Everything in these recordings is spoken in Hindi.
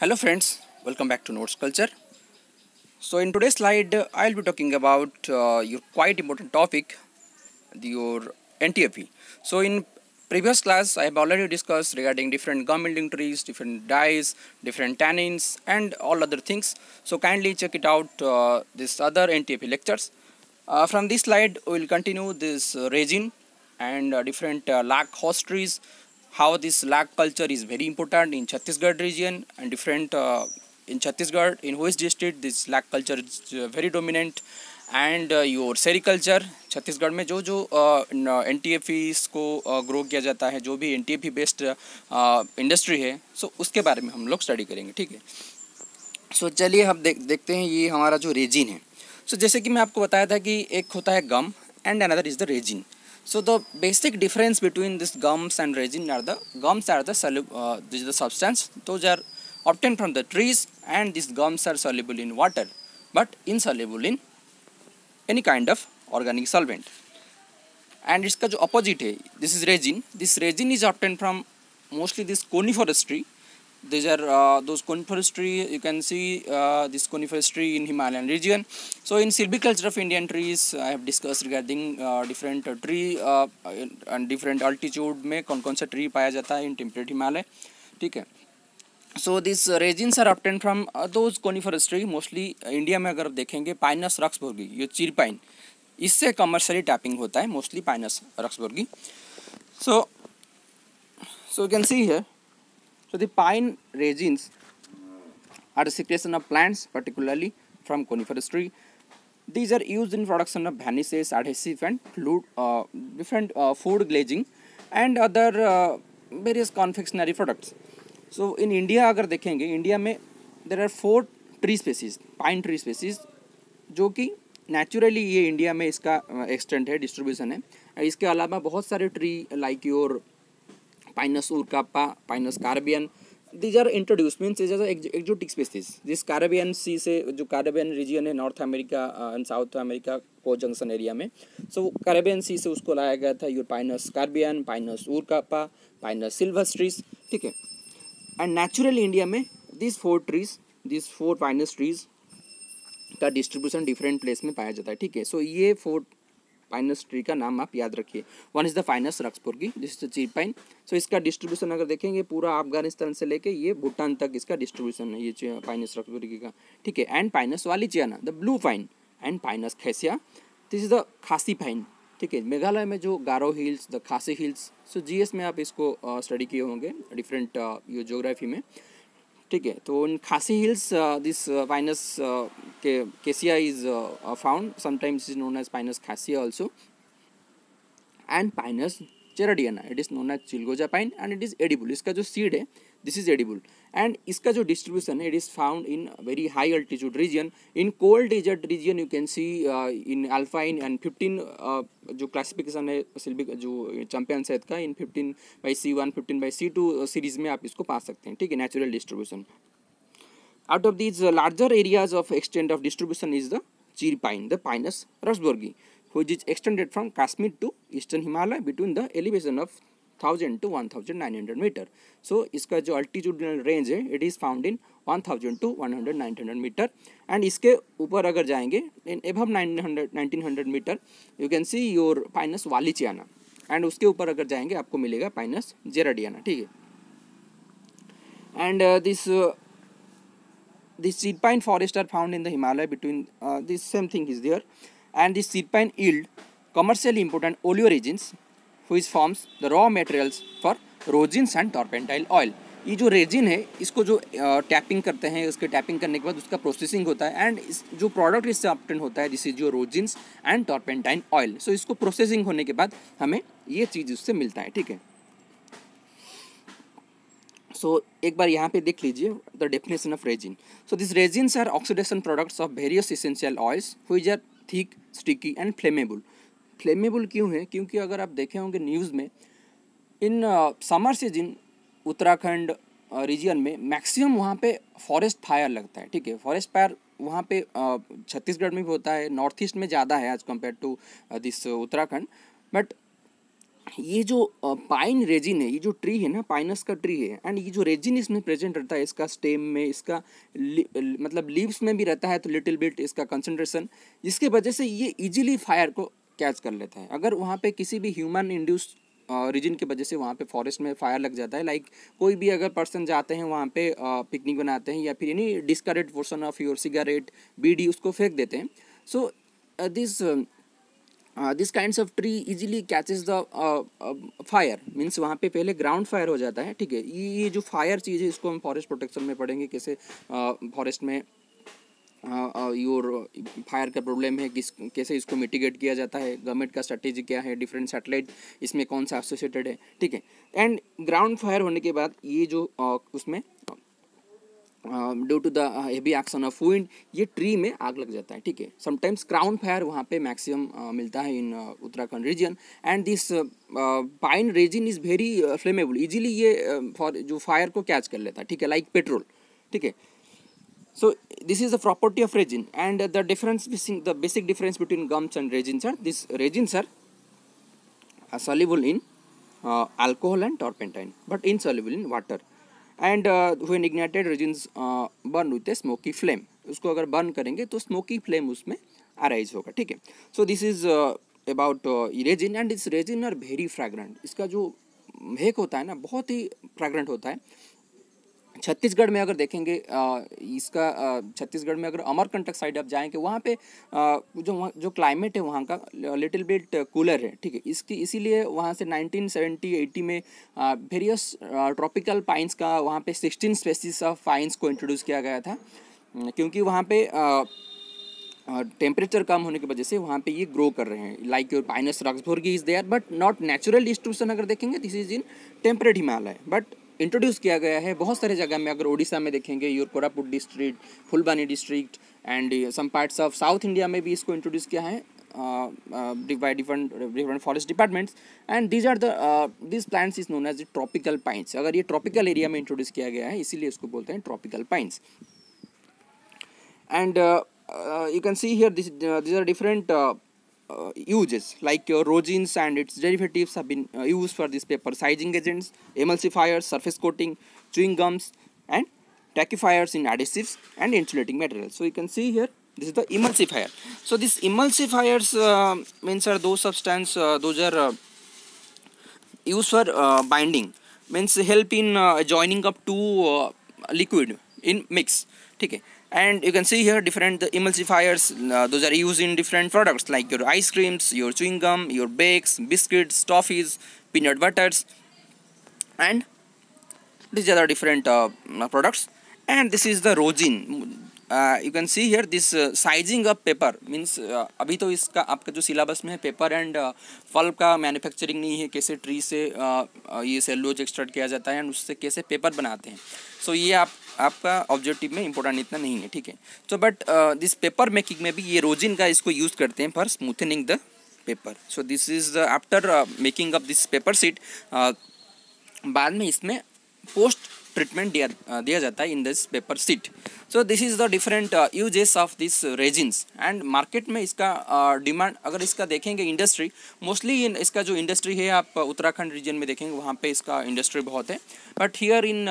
Hello friends, welcome back to Notes Culture. So in today's slide, I'll be talking about uh, your quite important topic, your NTFE. So in previous class, I have already discussed regarding different gum trees, different dyes, different tannins, and all other things. So kindly check it out. Uh, this other NTFE lectures. Uh, from this slide, we will continue this uh, resin and uh, different uh, lac host trees how this lac culture is very important in Chhattisgarh region and different uh, in Chhattisgarh in which district this lac culture is uh, very dominant and your sericulture Chhattisgarh में जो जो एन टी को ग्रो uh, किया जाता है जो भी एन टी बेस्ड इंडस्ट्री है सो so उसके बारे में हम लोग स्टडी करेंगे ठीक है सो so, चलिए हम देख देखते हैं ये हमारा जो रेजिन है सो so, जैसे कि मैं आपको बताया था कि एक होता है gum and another is the resin So the basic difference between this gums and resin are the gums are the uh, this is the substance those are obtained from the trees and these gums are soluble in water but insoluble in any kind of organic solvent. And its opposite this is resin. This resin is obtained from mostly this coniferous tree these are uh, those coniferous tree you can see uh, this coniferous tree in Himalayan region so in silviculture of Indian trees I have discussed regarding uh, different uh, tree uh, and different altitude में कौन कौन सा tree पाया जाता है in temperate Himalaya ठीक है uh, resins are obtained from uh, those coniferous tree mostly uh, India में अगर आप देखेंगे Pinus ruxburgi ये चीर पाइन इससे कमर्शियली टैपिंग होता है mostly Pinus roxburghii so so you can see here So the pine resins are the secretion of plants, particularly from coniferous tree. These are used in production of varnishes, adhesive and fluid, uh, different uh, food glazing and other uh, various confectionery products. So in India अगर देखेंगे इंडिया में there are four tree species pine tree species जो कि नेचुरली ये इंडिया में इसका एक्सटेंट है डिस्ट्रीब्यूशन है इसके अलावा बहुत सारे tree like your Urcapa, Pinus caribbean. These are introduced means these are exotic species. This Caribbean Sea से जो Caribbean region है north America and south America को जंक्शन एरिया में सो कैरेबियन सी से उसको लाया गया था यूर पाइनस कार्बियन पाइनस उर्कापा पाइनस सिल्वर ट्रीज ठीक है एंड नेचुरल इंडिया में this four trees this four Pinus trees का डिस्ट्रीब्यूशन डिफरेंट प्लेस में पाया जाता है ठीक है सो ये फोर पाइनस ट्री का नाम आप याद रखिए। One is the Pinus roxburghii जिस चीर पाइन सो इसका डिस्ट्रीब्यूशन अगर देखेंगे, पूरा अफ़गानिस्तान से लेके ये भूटान तक इसका डिस्ट्रीब्यूशन है, ये पाइनस रक्सपुर का ठीक है and Pinus wallichiana the blue pine and Pinus kesiya. This is the Khasi pine ठीक है, मेघालय में जो Garo hills the Khasi hills so GS में आप इसको स्टडी किए होंगे डिफरेंट ये जोग्राफी में। ठीक है तो in Khasi hills this Pinus kesiya is found sometimes is known as Pinus khasya also and Pinus gerardiana it is known as chilgoza pine and it is edible इसका जो सीड है दिस इज़ एडिबल एंड इसका जो डिस्ट्रीब्यूशन है it is found in very high altitude region in cold desert region you can see in alpine and fifteen जो क्लासिफिकेशन है सिल्विक जो चैंपियन सेट का in fifteen by C one fifteen by C two series में आप इसको पा सकते हैं ठीक है natural distribution out of these larger areas of extend of distribution is the chir pine the Pinus roxburghii which is extended from Kashmir to eastern Himalaya between the elevation of thousand to one thousand nine hundred metre so इसका जो अल्टीट्यूडल रेंज है it is found in one thousand to one hundred nine hundred metre and इसके ऊपर अगर जाएँगे इन एब nine hundred nineteen hundred metre you can see your Pinus wallichiana and उसके ऊपर अगर जाएँगे आपको मिलेगा पाइनस जेराडियाना ठीक है and this this chir pine forest are found in the Himalaya between this same thing is there and this chir pine yield commercially important oleo resins which forms the raw materials for rosins and turpentine oil ये जो रेजिन है इसको जो टैपिंग करते हैं उसके टैपिंग करने के बाद उसका प्रोसेसिंग होता है एंड इस जो प्रोडक्ट इससे ऑप्टेन होता है जिसे जो rosins and turpentine oil so इसको प्रोसेसिंग होने के बाद हमें ये चीज़ उससे मिलता है ठीक है? सो so, एक बार यहाँ पे देख लीजिए the definition of resin so this resins are oxidation products of various essential oils which are thick sticky and flammable flammable क्यों है? क्योंकि अगर आप देखे होंगे न्यूज़ में, in summer season Uttarakhand region में मैक्सिमम वहाँ पे फॉरेस्ट फायर लगता है, ठीक है? फॉरेस्ट फायर वहाँ पे छत्तीसगढ़ में भी होता है नॉर्थ ईस्ट में ज़्यादा है as compare to this Uttarakhand. But ये जो पाइन रेजिन है, ये जो ट्री है ना पाइनस का ट्री है एंड ये जो रेजिन इसमें प्रेजेंट रहता है, इसका स्टेम में, इसका मतलब लीव्स में भी रहता है तो लिटिल बिट इसका कंसनट्रेशन जिसके वजह से ये इजीली फायर को कैच कर लेता है। अगर वहाँ पे किसी भी ह्यूमन इंड्यूस रीजन की वजह से वहाँ पे फॉरेस्ट में फायर लग जाता है लाइक कोई भी अगर पर्सन जाते हैं वहाँ पे पिकनिक बनाते हैं या फिर यानी discarded portion of your cigarette bidi उसको फेंक देते हैं। So this this kind of tree easily catches the fire means वहाँ पे पहले ग्राउंड फायर हो जाता है ठीक है? ये ये जो फायर चीज़ है इसको हम फॉरेस्ट प्रोटेक्शन में पढ़ेंगे कैसे फॉरेस्ट uh, में योर फायर का प्रॉब्लम है, किस, कैसे इसको मिटिगेट किया जाता है गवर्नमेंट का स्ट्रेटेजी क्या है डिफरेंट सैटेलाइट इसमें कौन सा एसोसिएटेड है, ठीक है? एंड ग्राउंड फायर होने के बाद ये जो उसमें due to the heavy action of wind ये ट्री में आग लग जाता है, ठीक है? समटाइम्स क्राउन फायर वहाँ पे मैक्सिमम मिलता है in Uttarakhand region and this pine resin is very flammable easily ये फॉर जो फायर को कैच कर लेता है, ठीक है? लाइक पेट्रोल ठीक है? So this is the property of resin and the difference between the basic difference between gums and resins are this resins are uh, soluble in uh, alcohol and turpentine but insoluble in water and when ignited resins uh, burn with a smoky flame उसको अगर बर्न करेंगे तो स्मोकी फ्लेम उसमें अराइज होगा ठीक है so this is about resin and इस रेजिन आर वेरी फ्रेगरेंट इसका जो महक होता है ना बहुत ही फ्रेगरेंट होता है छत्तीसगढ़ में अगर देखेंगे इसका छत्तीसगढ़ में अगर अमरकंटक साइड आप जाएँगे, वहाँ पे जो जो क्लाइमेट है वहाँ का लिटिल बिट कूलर है, ठीक है। इसकी, इसीलिए वहाँ से 1970 80 में वेरियस ट्रॉपिकल पाइंस का वहाँ पे 16 स्पेसीज ऑफ़ पाइंस को इंट्रोड्यूस किया गया था। क्योंकि वहाँ पे टेम्परेचर कम होने की वजह से वहाँ पे ये ग्रो कर रहे हैं। Like your Pinus roxburghii is there but not natural distribution अगर देखेंगे this is in temperate Himalaya but introduce किया गया है। बहुत सारे जगह में अगर उड़ीसा में देखेंगे your Koraput district Phulbani district and some parts of south India में भी इसको इंट्रोड्यूस किया है। By different different forest departments and these are this plants is known as tropical pines अगर ये ट्रॉपिकल एरिया में इंट्रोड्यूस किया गया है, इसीलिए इसको बोलते हैं tropical pines and you can see here this this are different uses. Like your rosins and its derivatives have been uh, used for this paper. Sizing agents emulsifiers surface coating chewing gums and tackifiers in adhesives and insulating materials. So you can see here this is the emulsifier. So these emulsifiers uh, means are those substance uh, those are uh, used for uh, binding. Means help in joining up two liquid in mix. Okay and you can see here different emulsifiers uh, those are used in different products like your ice creams your chewing gum your bakes biscuits toffees peanut butters and these are different uh, products and this is the rosin you can see here this sizing of paper means अभी तो इसका आपका जो सिलेबस में है पेपर एंड फल का मैन्युफैक्चरिंग नहीं है कैसे ट्री से uh, uh, ये सेलोज एक्सट्रैक्ट किया जाता है एंड उससे कैसे पेपर बनाते हैं सो so, ये आप आपका ऑब्जेक्टिव में इंपॉर्टेंट इतना नहीं है, ठीक है? तो बट दिस पेपर मेकिंग में भी ये रोजिन का इसको यूज़ करते हैं for smoothening the paper so this is after making of this paper sheet बाद में इसमें पोस्ट ट्रीटमेंट दिया दिया जाता है in this paper sheet so this is the different uses of this resins and market में इसका डिमांड uh, अगर इसका देखेंगे इंडस्ट्री मोस्टली इन इसका जो इंडस्ट्री है आप उत्तराखंड रीजन में देखेंगे वहाँ पे इसका इंडस्ट्री बहुत है बट हियर इन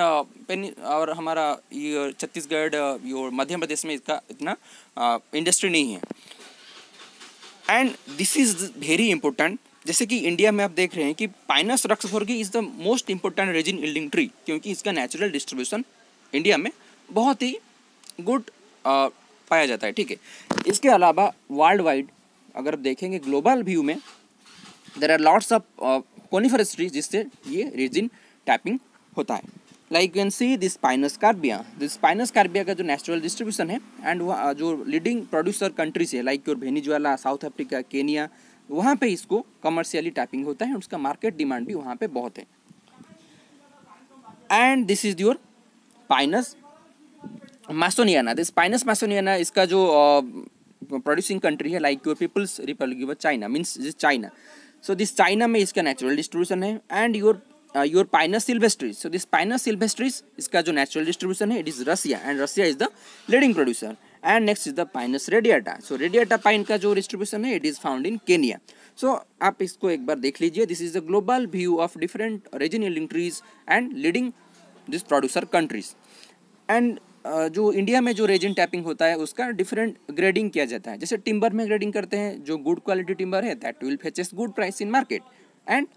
और हमारा ये छत्तीसगढ़ और मध्य प्रदेश में इसका इतना इंडस्ट्री uh, नहीं है and this is very important जैसे कि इंडिया में आप देख रहे हैं कि Pinus roxburghii is the most important resin yielding tree क्योंकि इसका नेचुरल डिस्ट्रीब्यूशन इंडिया में बहुत ही गुड पाया जाता है, ठीक है। इसके अलावा वर्ल्ड वाइड अगर आप देखेंगे ग्लोबल व्यू में there are lots of coniferous tree जिससे ये रेजिन टैपिंग होता है। Like you see this Pinus caribaea this Pinus caribaea का जो नेचुरल डिस्ट्रीब्यूशन है एंड जो लीडिंग प्रोड्यूसर कंट्रीज़ है like your Venezuela South Africa Kenya वहाँ पे इसको कमर्शियली टैपिंग होता है उसका मार्केट डिमांड भी वहाँ पे बहुत है। And this is your Pinus massoniana this Pinus massoniana इसका जो प्रोड्यूसिंग कंट्री है like your People's Republic of China means China so this China में इसका नेचुरल डिस्ट्रीब्यूशन है and your your Pinus sylvestris so this Pinus sylvestris इसका जो नेचुरल डिस्ट्रीब्यूशन है it is Russia and Russia is the leading producer and next is the Pinus radiata so radiata pine का जो डिस्ट्रीब्यूशन है it is found in Kenya सो आप इसको एक बार देख लीजिए। This is the global view of different resin yielding trees and leading this producer countries and जो इंडिया में जो रेजिन टैपिंग होता है, उसका डिफरेंट ग्रेडिंग किया जाता है। जैसे टिम्बर में ग्रेडिंग करते हैं, जो गुड क्वालिटी टिम्बर है that will fetches good price in market and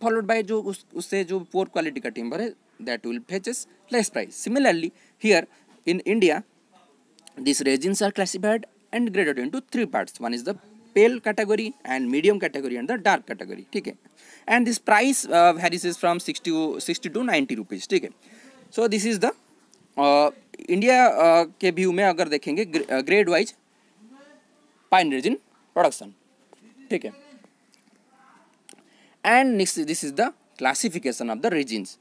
followed by जो उस, उससे जो पोर क्वालिटी का टिम्बर है that will fetches less price similarly here in India these resins are classified and graded into three parts one is the pale category and medium category and the dark category ठीक है and this price uh, varies from 60 60 to 90 rupees ठीक है so this is the India uh, uh, के व्यू में अगर देखेंगे grade wise pine resin production ठीक है and next this is the classification of the resins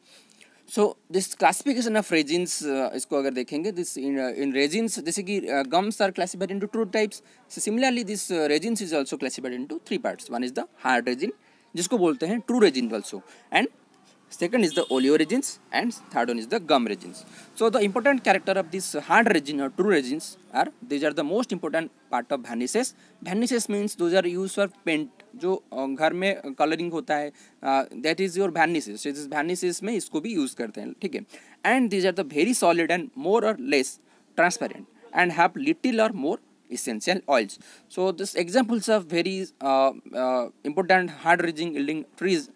so this classification of resins इसको अगर देखेंगे दिस इन रेजिन्स जैसे कि gums are classified into two types similarly this resins is also classified into three parts one is the hard resin जिसको बोलते हैं true resin also and second is the oleoresins and third one is the gum resins so the important character of this hard resin or true resins are these are the most important part of varnishes varnishes means those are used for paint जो घर में कलरिंग होता है दैट इज़ योर वैनिसेस इस वैनिसेस में इसको भी यूज़ करते हैं ठीक है and these are the very solid and more और less transparent and have little और more essential oils so this examples of very uh, uh, important hard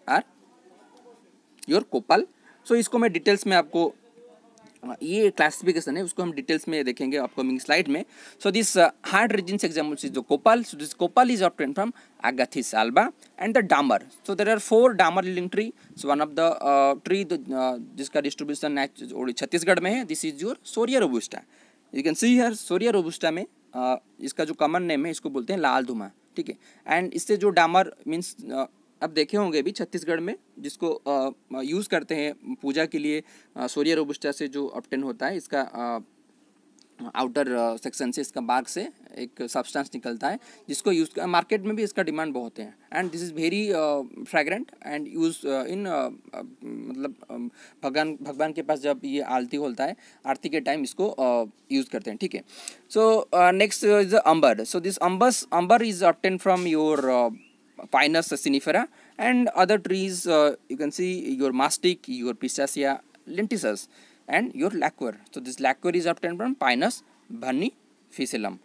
are your copal so इसको मैं डिटेल्स में आपको ये क्लासिफिकेशन है उसको हम डिटेल्स में देखेंगे अपकमिंग स्लाइड में। So this hard resins example is the copal so this copal is obtained from agathis alba so there are four damar yielding tree. So one of the uh, tree the, uh, जिसका डिस्ट्रीब्यूशन छत्तीसगढ़ में है this is your Shorea robusta you can see here Shorea robusta में uh, इसका जो कॉमन नेम है इसको बोलते हैं लाल धुमा ठीक है? एंड इससे जो डामर मीन्स अब देखे होंगे भी छत्तीसगढ़ में, जिसको यूज़ करते हैं पूजा के लिए सोरिया रोबुस्टा से जो ऑप्टेन होता है, इसका आउटर सेक्शन से, इसका बाग से एक सब्सटेंस निकलता है, जिसको यूज़ मार्केट में भी इसका डिमांड बहुत है। And this is very fragrant and use in मतलब भगवान भगवान के पास जब ये आरती होता है, आरती के टाइम इसको यूज़ करते हैं, ठीक है। So next is amber so this ambers amber is obtained from your Pinus sinifera and other trees uh, you can see your mastic, your Pistachia lenticus and your lacquer. So this lacquer is obtained from Pinus vernicillum.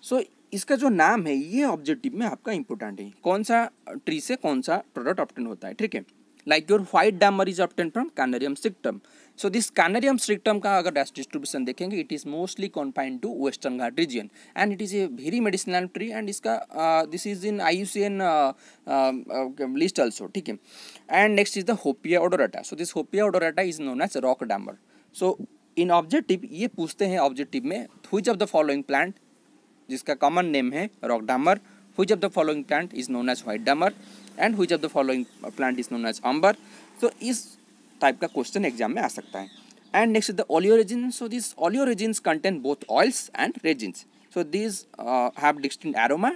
So इसका जो नाम है ये ऑब्जेक्टिव में आपका इंपॉर्टेंट है कौन सा ट्री से कौन सा प्रोडक्ट ऑप्टेन होता है ठीक है like your white dammar is obtained from Canarium strictum so this Canarium strictum का अगर डिस्ट्रीब्यूशन देखेंगे it is mostly confined to Western Ghat region and it is a very medicinal tree and इसका this is in I list also ठीक है and next is the Hopea odorata so this Hopea odorata is known as rock dammar so in objective ये पूछते हैं ऑब्जेक्टिव में which of the following plant जिसका कॉमन नेम है rock dammar which of the following plant is known as white dammar and which of the following plant is known as amber तो इस टाइप का क्वेश्चन एग्ज़ाम में आ सकता है। And next the oleoresin so this oleoresins contain both oils and resins so this have distinct aroma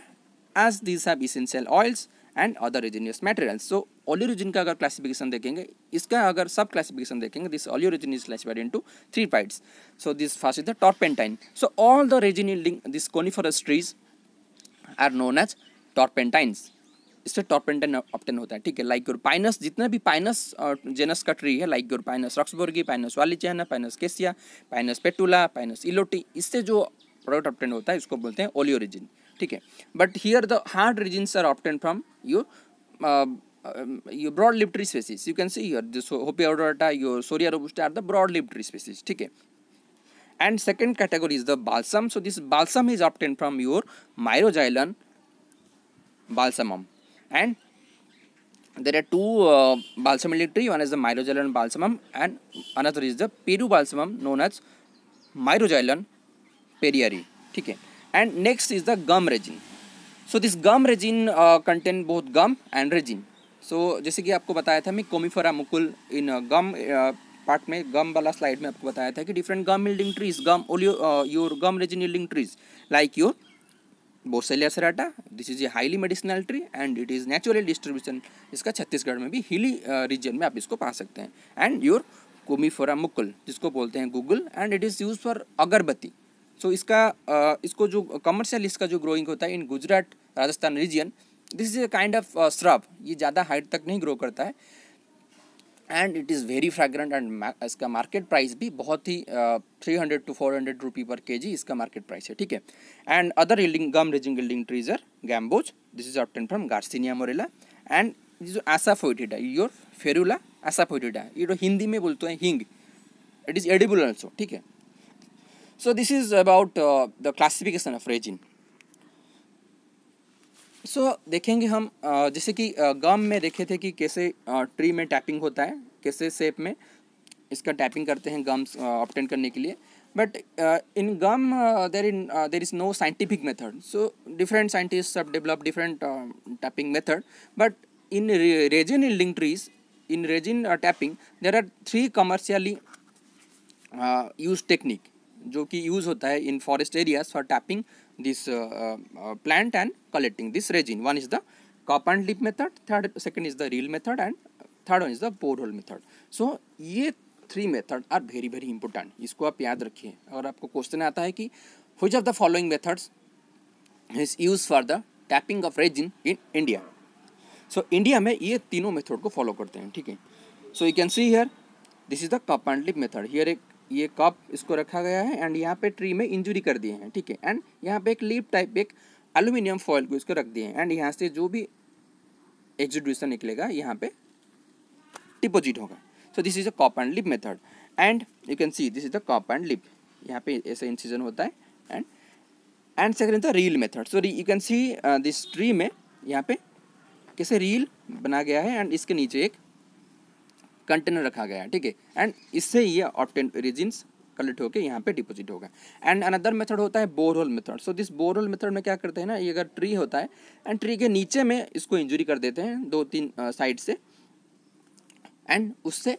as this have essential oils and other resinous materials so oleoresin का अगर क्लासिफिकेशन देखेंगे, इसका अगर सब क्लासिफिकेशन देखेंगे this oleoresin is classified into three parts so this first is the turpentine so all the resin this coniferous trees are known as turpentines इससे टॉप टेन ऑप्टेन होता है, ठीक है? लाइक योर पाइनस जितने भी पाइनस जेनस का ट्री है like your Pinus roxburghii Pinus वाली चैना Pinus kesiya Pinus patula Pinus elliottii इससे जो प्रोडक्ट ऑप्टेंड होता है, इसको बोलते हैं ओलियो रिजिन ठीक है? But here the hard resin are obtained from your you broad leaf tree species you can see your this Hopea your Shorea robusta are the broad leaf tree species ठीक है? And second category is the balsam so this balsam is obtained from your Myroxylon balsamum and there are two uh, balsamum tree one is the myroxylon balsamum and another is the peru balsamum known as है and next is the gum resin so this gum resin uh, contain both gum and resin so जैसे कि आपको बताया था मैं कोमिफरा मुकुल इन गम पार्ट में गम वाला स्लाइड में आपको बताया था कि different gum yielding trees gum oleo your gum resin yielding trees like your Boswellia serrata this is a highly medicinal tree and it is natural distribution इसका छत्तीसगढ़ में भी हिली रीजन में आप इसको पा सकते हैं. एंड योर कोमीफोरा मुकुल जिसको बोलते हैं guggul and it is use for agarbatti. So इसका uh, इसको जो कमर्शियल इसका जो ग्रोइंग होता है in Gujarat Rajasthan region this is a kind of shrub ये ज़्यादा हाइट तक नहीं ग्रो करता है. And it is very fragrant and इसका मार्केट प्राइस भी बहुत ही three hundred to four hundred rupee per K G इसका मार्केट प्राइस है, ठीक है? And other yielding gum resin yielding trees are gamboge this is obtained from Garcinia morella and जो एसाफोइटिडा योर फेरुला एसाफोइटिडा ये जो हिंदी में बोलते हैं हिंग। इट इज़ एडिबल ऑल्सो ठीक है? So this is about the classification of resin so so, देखेंगे हम जैसे कि गम में देखे थे कि कैसे ट्री में टैपिंग होता है कैसे शेप में इसका टैपिंग करते हैं गम्स ऑप्टेन करने के लिए। But in gum there in there is no scientific method so different scientist have develop different tapping method but in resin yielding trees in resin there are three commercially uh, used technique जो कि यूज़ होता है in forest areas for tapping this uh, uh, plant and collecting this resin. One is the cup and lip method, third second is the reel method and third one is the borehole method. So ये three method are very very important इसको आप याद रखिए अगर आपको क्वेश्चन आता है कि which of the following methods is used for the tapping of resin in India. सो इंडिया में ये तीनों मेथड को फॉलो करते हैं ठीक है so you can see here this is the cup and lip method here एक ये कप इसको रखा गया है एंड यहाँ पे ट्री में इंजुरी कर दिए हैं, ठीक है? एंड यहाँ पे एक लीप टाइप एक एल्यूमिनियम फॉयल को इसको रख दिए हैं। एंड यहाँ से जो भी एग्जीड्यूशन निकलेगा, यहाँ पे डिपोजिट होगा। So this is a cup and lip method and you can see this is the cup and lip यहाँ पे ऐसा इंसिजन होता है। And and second is the rill method so you can see this tree में यहाँ पे कैसे रील बना गया है। एंड इसके नीचे एक कंटेनर रखा गया ठीक है? एंड इससे ये ऑप्टेन रिजिन्स कलेक्ट होकर यहाँ पे डिपोजिट होगा। एंड अनदर मेथड होता है borehole method so this borehole method में क्या करते हैं ना, ये अगर ट्री होता है एंड ट्री के नीचे में इसको इंजुरी कर देते हैं दो तीन साइड से। एंड उससे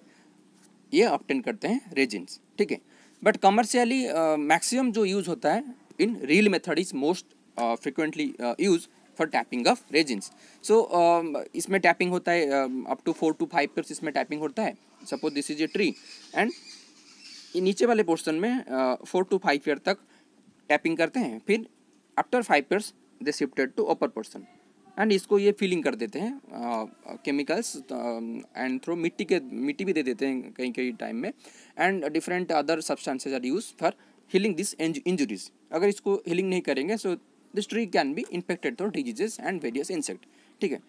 ये ऑप्टेन करते हैं रेजिन्स ठीक है? बट कमर्शियली मैक्सिमम जो यूज़ होता है in rill method is most frequently use for tapping of resins so इसमें टैपिंग होता है up to four to five pairs इसमें टैपिंग होता है. Suppose this is a tree and नीचे वाले पोर्सन में फोर टू फाइव ईयर तक टैपिंग करते हैं. फिर after five years they shifted to upper portion and इसको ये फीलिंग कर देते हैं केमिकल्स एंड थ्रो मिट्टी के, मिट्टी भी दे देते हैं कहीं कहीं टाइम में. And different other substances are use for healing this injuries अगर इसको हीलिंग नहीं करेंगे so this tree can be infected through diseases and various insect ठीक है?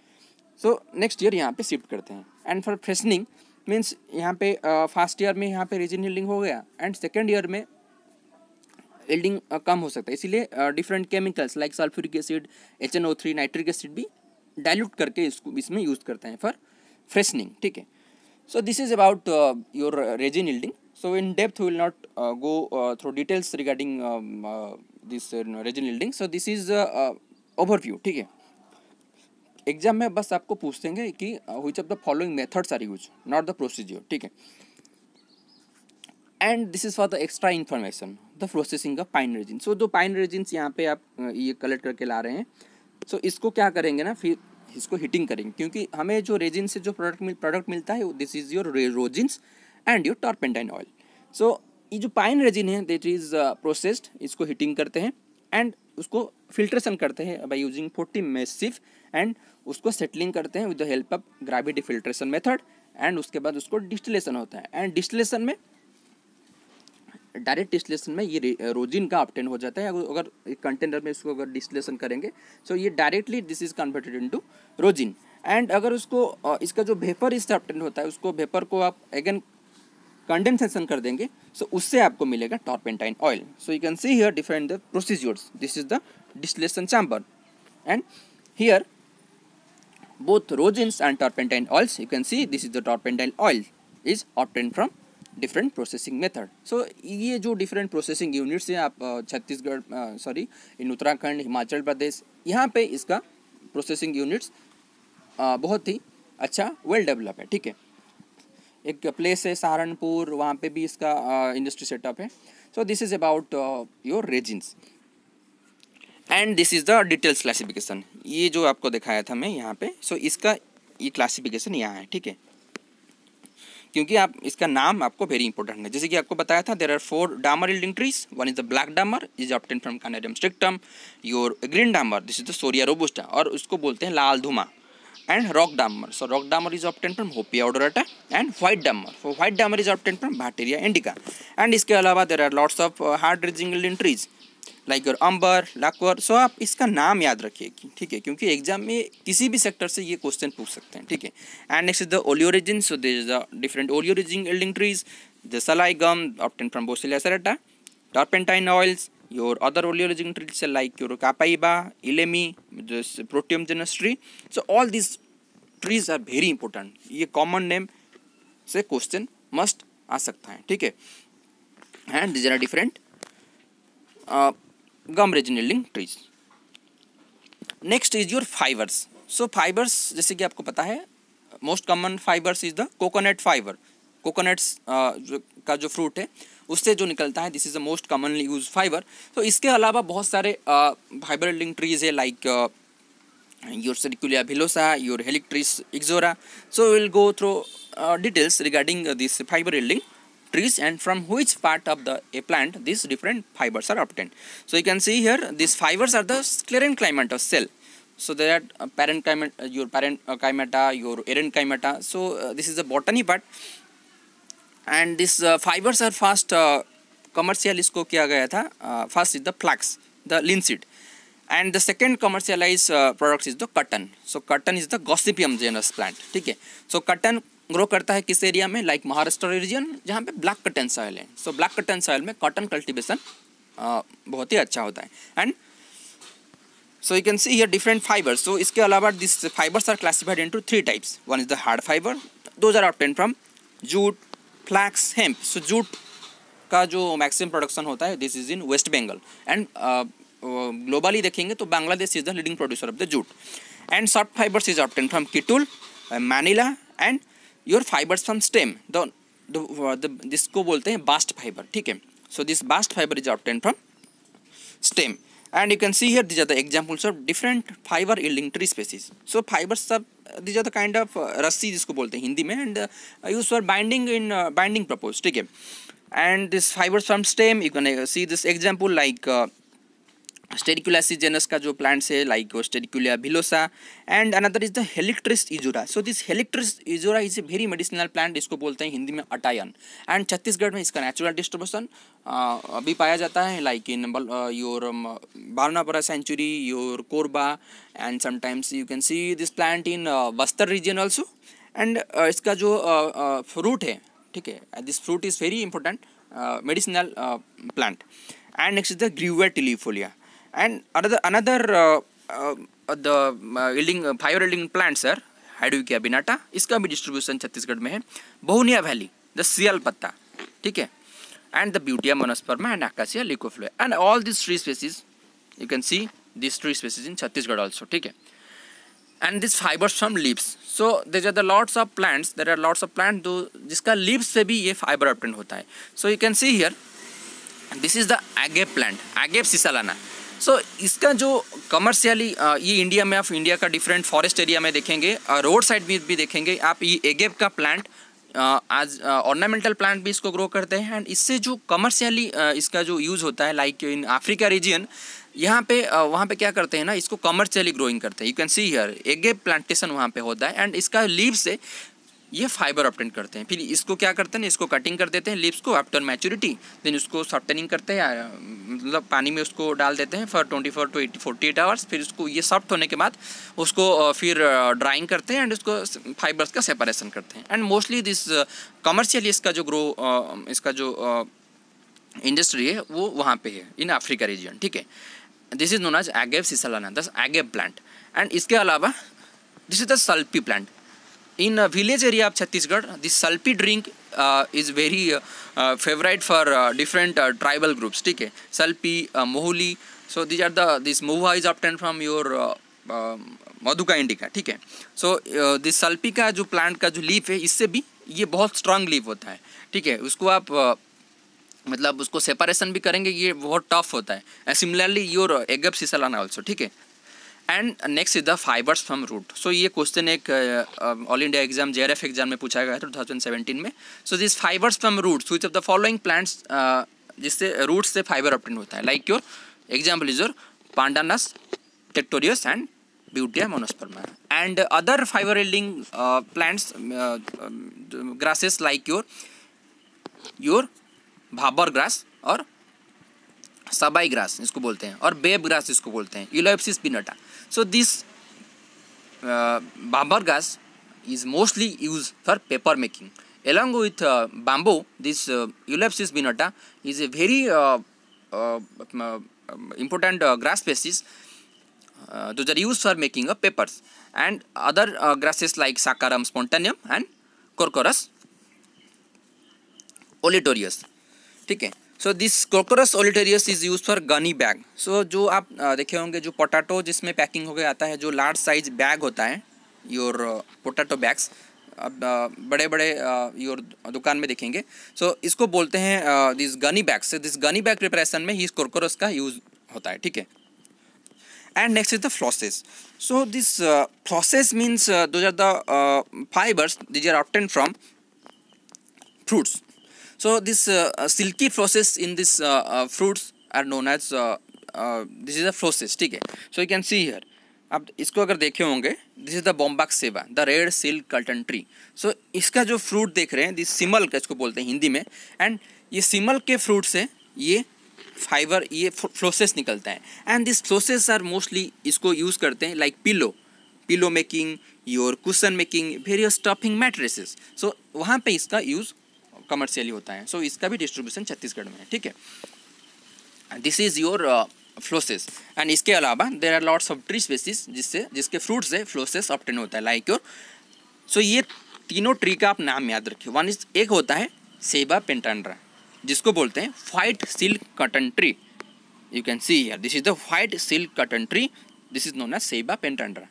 सो नेक्स्ट ईयर यहाँ पे शिफ्ट करते हैं. एंड फॉर फ्रेशनिंग मीन्स यहाँ पे फ़र्स्ट ईयर में यहाँ पे रिजिन हिल्डिंग हो गया. एंड सेकेंड ईयर में हिल्डिंग कम हो सकता है. इसीलिए different chemicals like sulphuric acid H N O three nitric acid भी डाइल्यूट करके इसको इसमें यूज़ करते हैं फॉर फ्रेशनिंग ठीक है? So this is about your resin uh, will not uh, go uh, through details regarding um, uh, uh, yielding so this is uh, uh, overview ठीक है? एग्ज़ाम में बस आपको पूछ देंगे कि which of the following methods are use not the procedure ठीक है? And this is for the extra information the processing of pine resin so जो पाइन रेजिन यहाँ पे आप ये कलेक्ट करके ला रहे हैं सो so इसको क्या करेंगे ना फिर इसको हीटिंग करेंगे क्योंकि हमें जो रेजिन से जो प्रोडक्ट मिल प्रोडक्ट मिलता है this is your rosins and your turpentine oil so ये जो पाइन रेजिन है दैट इज़ प्रोसेस्ड इसको हीटिंग करते हैं एंड उसको फिल्ट्रेशन करते हैं by using forty mesh and उसको सेटलिंग करते हैं with the help of gravity filtration method and उसके बाद उसको डिस्टिलेशन होता है एंड डिस्टिलेशन में डायरेक्ट डिस्टिलेशन में ये रोजिन का ऑप्टेन हो जाता है। अगर कंटेनर में इसको अगर डिस्टिलेशन करेंगे सो so ये directly this is converted into rosin and अगर उसको इसका जो वेपर इससे ऑप्टेन होता है, उसको वेपर को आप अगेन कंडेंसेशन कर देंगे सो उससे आपको मिलेगा turpentine oil so you can see here different the procedures this is the distillation chamber and here both rosins and turpentine oils, you can see this is the turpentine oil is obtained from different processing method so ये जो डिफरेंट प्रोसेसिंग यूनिट्स हैं, आप छत्तीसगढ़ सॉरी इन उत्तराखंड, हिमाचल प्रदेश, यहाँ पे इसका प्रोसेसिंग यूनिट्स बहुत ही अच्छा वेल डेवलप है, ठीक है? एक प्लेस है सहारनपुर, वहाँ पे भी इसका इंडस्ट्री सेटअप है। So this is about your resins and this is the details classification ये जो आपको दिखाया था मैं यहाँ पे सो so इसका ये क्लासिफिकेशन यहाँ है, ठीक है? क्योंकि आप, इसका नाम आपको वेरी इंपॉर्टेंट है। जैसे कि आपको बताया था there are four dammar yielding trees one is the black dammar is obtain from Canarium strictum your green dammar this is the Shorea robusta और उसको बोलते हैं लाल धुमा। And rock dammer. So rock dammer is obtained from Hopia odorata and white dammer. So white dammer is obtained from Bacteria indica. And इसके अलावा there are lots of uh, hard resingle trees like your amber lacquer so आप इसका नाम याद रखिए ठीक है क्योंकि एग्ज़ाम में किसी भी सेक्टर से ये क्वेश्चन पूछ सकते हैं ठीक है and next is the oleoresin so this is the different oleoresin yielding trees the salai gum obtain from Boswellia serrata turpentine oils your other oleogen trees like your capaiba, ilemi, this proteum genus tree. So all these trees are very important. ये common name से question must आ सकता है ठीक है and these are different uh, gum resin yielding trees next is your fibres so fibres जैसे कि आपको पता है most common fibres is the coconut fibre coconuts का जो फ्रूट है उससे जो निकलता है this is the most commonly use fibre तो इसके अलावा बहुत सारे फाइबर लिंक ट्रीज है like your Sterculia villosa your Helicteres isora so will go through details regarding this fibre link trees and from which part of the a plant these different fibers are obtained. So you can see here these fibers are the sclerenchyma cell. So they are uh, parenchyma, uh, your parenchymata, uh, your erenchyma. So uh, this is the botany part and this fibres are first uh, इसको किया गया था uh, is the flax the the and the second commercialise commercialized is the cotton so cotton is the is the plant ठीक है? सो कटन ग्रो करता है किस एरिया में? लाइक महाराष्ट्र रीजन जहाँ पे ब्लैक कटन सॉयल है। सो ब्लैक कटन सॉयल में कॉटन कल्टिवेशन बहुत ही अच्छा होता है। And so you can see here different fibres so इसके अलावा this fibres are classified into three types one is the hard fibre those are obtain from jute flax hemp so jute का जो मैक्सिमम प्रोडक्शन होता है this is in West Bengal and globally देखेंगे तो Bangladesh is the leading producer of the jute. And soft fibres is obtain from kitul manila and your fibres from stem the जिसको बोलते हैं बास्ट फाइबर ठीक है? So this bast fibre is obtain from stem and you can see here these are the examples of different fiber yielding tree species so fibers सब these are the kind of uh, रस्सी जिसको बोलते हैं हिंदी में and uh, used for binding in uh, binding purpose ठीक है and this fibers from stem you can uh, see this example like uh, Sterculiaceae genus का जो प्लांट्स है like Sterculia villosa and another is the Helicteres isora so this Helicteres isora is a very medicinal plant इसको बोलते हैं हिंदी में अटायन. एंड छत्तीसगढ़ में इसका नेचुरल डिस्ट्रीब्यूशन अभी पाया जाता है like in your Barnawapara sanctuary your Korba and sometimes you can see this plant in Bastar region also and इसका जो फ्रूट है ठीक है this fruit is very important medicinal plant and next is the Grewia tiliifolia and another another uh, uh, the yielding fire yielding plants sir Hardwickia binata इसका भी डिस्ट्रीब्यूशन छत्तीसगढ़ में है। बहुनिया वैली द सियल पत्ता ठीक है? And the Butea monosperma and Acacia leucophloea and all this tree species you can see this tree species in Chhattisgarh also ठीक है? And this fibres from leaves so there are the lots of plants there are lots of plant दो जिसका लीव्स से भी ये फाइबर ऑप्टेंट होता है। So you can see here this is the agave plant agave sisalana so so, इसका जो कमर्शियली ये इंडिया में आप इंडिया का डिफरेंट फॉरेस्ट एरिया में देखेंगे रोड साइड भी भी देखेंगे। आप ये एगेप का प्लांट आज ऑर्नामेंटल प्लांट भी इसको ग्रो करते हैं। एंड इससे जो कमर्शियली इसका जो यूज़ होता है लाइक इन अफ्रीका रीजियन यहाँ पे वहाँ पे क्या करते हैं ना इसको कमर्शियली ग्रोइंग करते हैं। You can see here agave plantation वहाँ पे होता है। एंड इसका लीव से ये फाइबर ऑप्टेन करते हैं। फिर इसको क्या करते हैं? इसको कटिंग कर देते हैं लिप्स को आफ्टर मैच्योरिटी देन उसको सॉफ्टनिंग करते हैं मतलब पानी में उसको डाल देते हैं for twenty four to eighty forty eight hours फिर उसको ये सॉफ्ट होने के बाद उसको फिर ड्राइंग करते हैं एंड उसको फाइबर्स का सेपरेशन करते हैं। एंड मोस्टली दिस कमर्शियली इसका जो ग्रो इसका जो इंडस्ट्री है, वो वहाँ पे है इन अफ्रीका रीजन ठीक है? This is known as agave sisalana this agave plant and इसके अलावा this is the sulphi plant in village area of Chhattisgarh this sulphi drink is very favourite for different tribal groups ठीक है? Sulphi mohli so this are the this mahua is obtained from your Madhuca indica ठीक है? सो दिस सल्पी का जो प्लांट का जो लीफ है, इससे भी ये बहुत स्ट्रांग लीफ होता है, ठीक है? उसको आप uh, मतलब उसको सेपरेशन भी करेंगे, ये बहुत टफ होता है। एंड सिमिलरली योर एगप सिसलाना ऑल्सो ठीक है? And next is the fibres from root सो ये क्वेश्चन एक all India exam JRF exam में पूछा गया था टू थाउज़ेंड सेवेंटीन में। So this fibres from roots which of the following plants जिससे रूट से फाइबर ऑप्टेन होता है? Like your example is your पांडानस टेक्टोरियस and Butea monosperma and other fibre एल्डिंग plants grasses like your your bhabar grass और सबाई ग्रास इसको बोलते हैं। और बेब ग्रास इसको बोलते हैं। Eulaliopsis binata So this Babar grass is mostly used for paper making. Along with uh, bamboo, this uh, Eulepsis binata is a very uh, uh, important uh, grass species. Uh, those are used for making of papers and other uh, grasses like Saccharum spontaneum and Corchorus oletorius. ठीक है So this corchorus olitorius is use for gunny bag so जो आप देखे होंगे जो पोटैटो जिसमें पैकिंग हो गया आता है जो लार्ज साइज़ बैग होता है योर पोटैटो बैग्स अब बड़े बड़े योर दुकान में देखेंगे। सो so, इसको बोलते हैं this gunny bags this gunny bag preparation में ही कोरकोरस का यूज़ होता है ठीक है? And next is the flosses so this flosses means the fibres these are obtain from fruits So this uh, uh, silky process in this uh, fruits are known as this is a process ठीक है? So you can see here. आप इसको अगर देखे होंगे this is the bombax ceiba the red silk cotton tree so इसका जो फ्रूट देख रहे हैं दिस सिमल का इसको बोलते हैं हिंदी में एंड ये सिमल के फ्रूट से ये फाइबर ये फ्लोसेस निकलता है. And this flosses are mostly इसको यूज़ करते हैं like pillow pillow making your cushion making various stuffing mattresses so वहाँ पे इसका यूज़ कमर्शियली होता है। सो so, इसका भी डिस्ट्रीब्यूशन छत्तीसगढ़ में है ठीक है? This is your flosses and इसके अलावा there are lots of tree species जिससे जिसके फ्रूट से फ्लोसेस ऑप्टेन होता है लाइक योर सो ये तीनों ट्री का आप नाम याद रखिए। वन इज़ एक होता है सेबा पेंटांड्रा जिसको बोलते हैं white silk cotton tree you can see here this is the white silk cotton tree this is known as ceiba pentandra.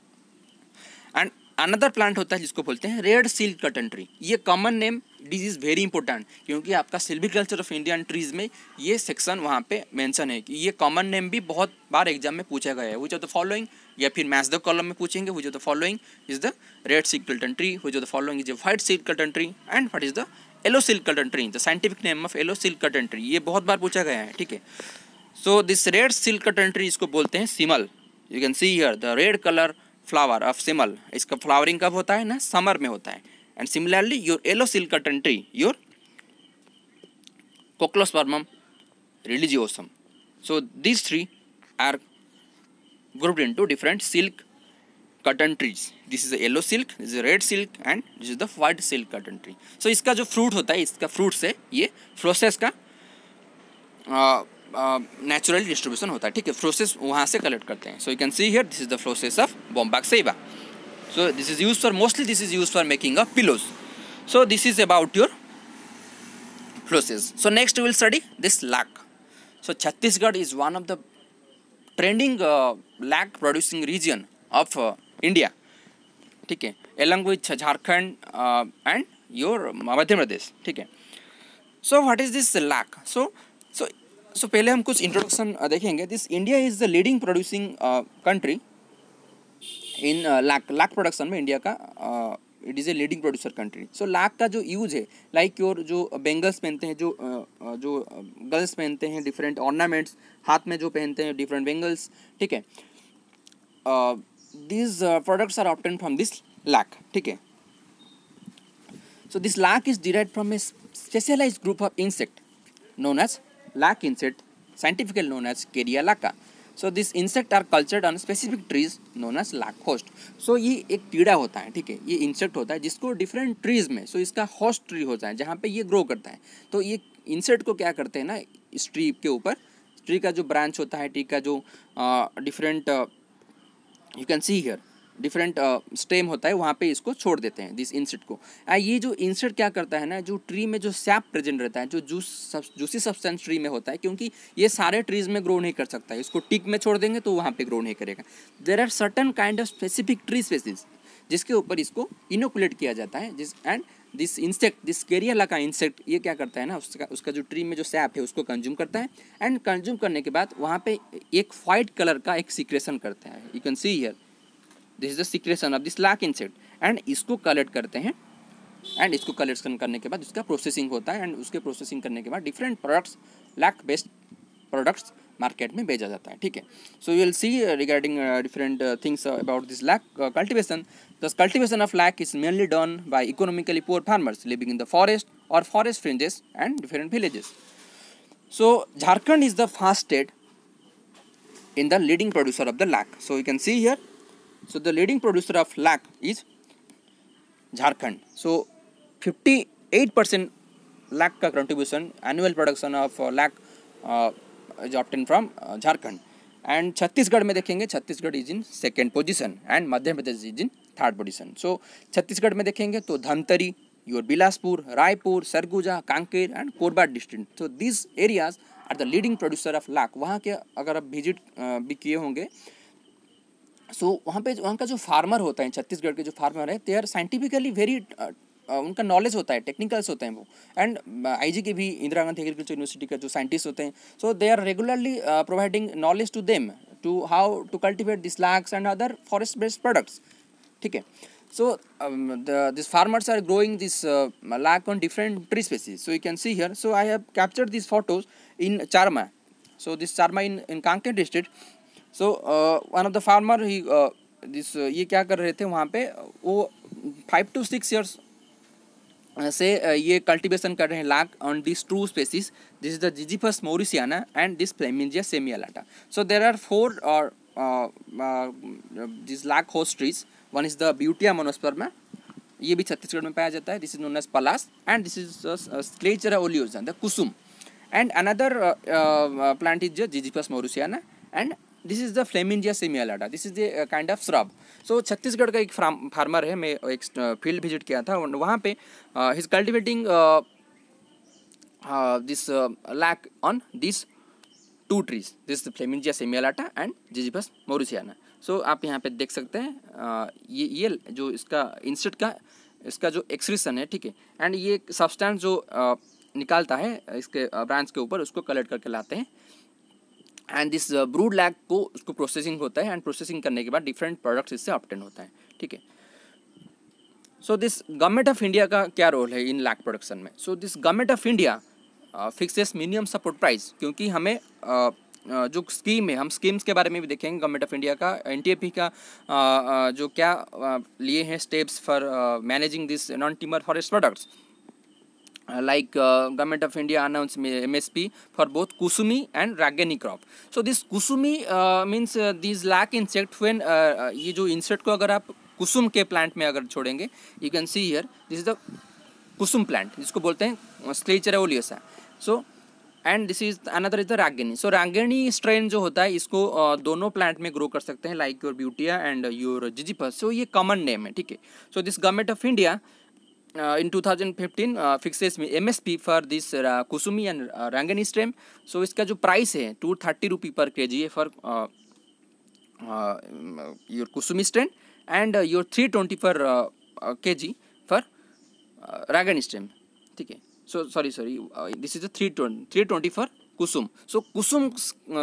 And another plant होता है जिसको बोलते हैं रेड सिल्क कटन ट्री ये common name this is very important क्योंकि आपका सिल्विकल्चर ऑफ़ इंडियन ट्रीज में ये सेक्शन वहाँ पे मेंशन है कि ये कॉमन नेम भी बहुत बार एग्ज़ाम में पूछा गया है। विच ऑफ़ द फॉलोइंग या फिर मैथ द कॉलम में पूछेंगे which of the following is the red silk cotton tree which of the following is the white silk cotton tree and what is the yellow silk cotton tree the scientific name of yellow silk cotton tree ये बहुत बार पूछा गया है, ठीक है? So this red silk cotton tree इसको बोलते हैं simal. You can see here the red colour flower of simal. इसका फ्लावरिंग कब होता है ना? समर में होता है। And similarly your yellow silk cotton tree your cochlospermum religiosum so these three are grouped into different silk this is a yellow silk this is a red silk and this is the white silk cotton tree so इसका जो fruit होता है इसका fruit से ये प्रोसेस का नेचुरल डिस्ट्रीब्यूशन होता है ठीक है प्रोसेस वहाँ से कलेक्ट करते हैं so you can see here this is the process of bombax ceiba so this is used for mostly this is used for making of pillows so this is about your process so next we will study this lac so chhattisgarh is one of the trending uh, lac producing region of uh, india ठीक है along with Jharkhand and your Madhya Pradesh ठीक है so what is this lac so so so पहले हम कुछ इंट्रोडक्शन देखेंगे this India is the leading producing country in lac lac production में इंडिया का it is a leading producer country so lac का जो यूज़ है लाइक योर जो बेंगल्स पहनते हैं जो जो गर्ल्स पहनते हैं डिफरेंट ऑर्नामेंट्स हाथ में जो पहनते हैं डिफरेंट बेंगल्स ठीक है this products are obtain from this lac ठीक है so this lac is derive from a specialise group of insect known as lac insect scientifical known as kerria lacca so this insect are cultured on specific trees known as lac host so ये एक कीड़ा होता है, ठीक है? ये इंसेक्ट होता है जिसको डिफरेंट ट्रीज में सो so इसका होस्ट ट्री होता है जहाँ पे ये ग्रो करता है। तो ये इंसेक्ट को क्या करते हैं ना, इस ट्री के ऊपर ट्री का जो ब्रांच होता है ट्री का जो different you can see here different stem होता है वहाँ पे इसको छोड़ देते हैं दिस इंसेट को। आ, ये जो इंसेट क्या करता है ना जो ट्री में जो सैप प्रेजेंट रहता है जो जूस सब जूसी सब्सटेंस ट्री में होता है क्योंकि ये सारे ट्रीज में ग्रो नहीं कर सकता है। इसको टिक में छोड़ देंगे तो वहाँ पे ग्रो नहीं करेगा। There are certain kind of specific tree species जिसके ऊपर इसको इनोकुलेट किया जाता है जिस and this insect this kerria lacca का इंसेक्ट ये क्या करता है ना उसका उसका जो ट्री में जो सैप है उसको कंज्यूम करता है एंड कंज्यूम करने के बाद वहाँ पे एक वाइट कलर का एक सिक्रेशन करता है। You can see here this is the secretion of this lac insect and इसको कलेक्ट करते हैं। एंड इसको कलेक्शन करने के बाद इसका प्रोसेसिंग होता है। एंड उसके प्रोसेसिंग करने के बाद different products lac based products market में भेजा जाता है। ठीक है? So you will see regarding different things about this lac cultivation the cultivation of lac is mainly done by economically poor farmers living in the forest और forest fringes and different villages so Jharkhand is the first state in the leading producer of the lac so, you can see here so the leading producer of lac is jharkhand. So 58% lac ka contribution annual production of uh, lac uh, is obtained from uh, Jharkhand. And Chhattisgarh में देखेंगे Chhattisgarh is in second position and Madhya Pradesh is in third position so Chhattisgarh में देखेंगे तो Dhamtari your Bilaspur Raipur Surguja Kanker and Korba district so this areas are the leading producer of lac वहाँ के अगर आप विज़िट भी किए होंगे सो so, वहाँ पे वहाँ का जो फार्मर होता है छत्तीसगढ़ के जो फार्मर है दे आर साइंटिफिकली वेरी उनका नॉलेज होता है टेक्निकल्स होते हैं वो। एंड आईजी के भी इंदिरा गांधी एग्रीकल्चर यूनिवर्सिटी का जो साइंटिस्ट होते हैं so they are regularly providing knowledge to them to how to cultivate this lacs and other forest based products ठीक है? These farmers are growing this uh, lac on different tree species. So you can see here. So i have captured these photos in charma. So this charma in in kanken district. So one of the farmer he uh, uh, ये क्या कर रहे थे वहाँ पे? वो फाइव टू सिक्स ईयर्स से ये कल्टीवेशन कर रहे हैं lac on this two species this is the ziziphus mauritiana and this flemingia semialata so there are four और this lac host trees one is the butea monosperma ये भी छत्तीसगढ़ में पाया जाता है. This is known as palas and this is schleichera oleosa the kusum and another plant is ziziphus mauritiana and this is the flemingia semialata this is the kind of shrub so Chhattisgarh का एक फार्मर है मैं एक फ़ील्ड विज़िट किया था वहाँ पे his cultivating this lac on this two trees this flemingia semialata and ziziphus mauritiana so आप यहाँ पे देख सकते हैं uh, ये ये जो इसका इंसेट का इसका जो एक्सक्रीशन है ठीक है? एंड ये सब्सटेंस जो uh, निकालता है इसके ब्रांच uh, के ऊपर उसको कलेक्ट करके लाते हैं। एंड दिस ब्रूड लैक को उसको प्रोसेसिंग होता है एंड प्रोसेसिंग करने के बाद डिफरेंट प्रोडक्ट्स इससे ऑप्टेन होता है ठीक है? So this government of India का क्या रोल है इन लैक प्रोडक्शन में? So this government of India fixes minimum support price क्योंकि हमें uh, uh, जो स्कीम है हम स्कीम्स के बारे में भी देखेंगे गवर्नमेंट ऑफ़ इंडिया का एन का uh, जो क्या लिए हैं steps for managing this non timber forest products Uh, like uh, government of India announced MSP for both kusumi and ragani crop. So this kusumi uh, means uh, these lack insect when uh, ये जो insect को अगर आप कुसुम के प्लांट में अगर छोड़ेंगे you can see here this is the kusum plant जिसको बोलते हैं Schleichera oleosa so and this is another is the Rangini so Rangini strain जो होता है इसको uh, दोनों प्लांट में ग्रो कर सकते हैं like your butea and your ziziphus so ये कॉमन नेम है ठीक है. So this government of India uh, in 2015 uh, fixes MSP for this uh, Kusumi and uh, Rangani stem. So इसका जो प्राइस है टू थर्टी रुपी पर के जी है for your kusumi stem and your three twenty per K G for Rangani stem ठीक है so sorry sorry this is three twenty three twenty for kusum. So so, kusum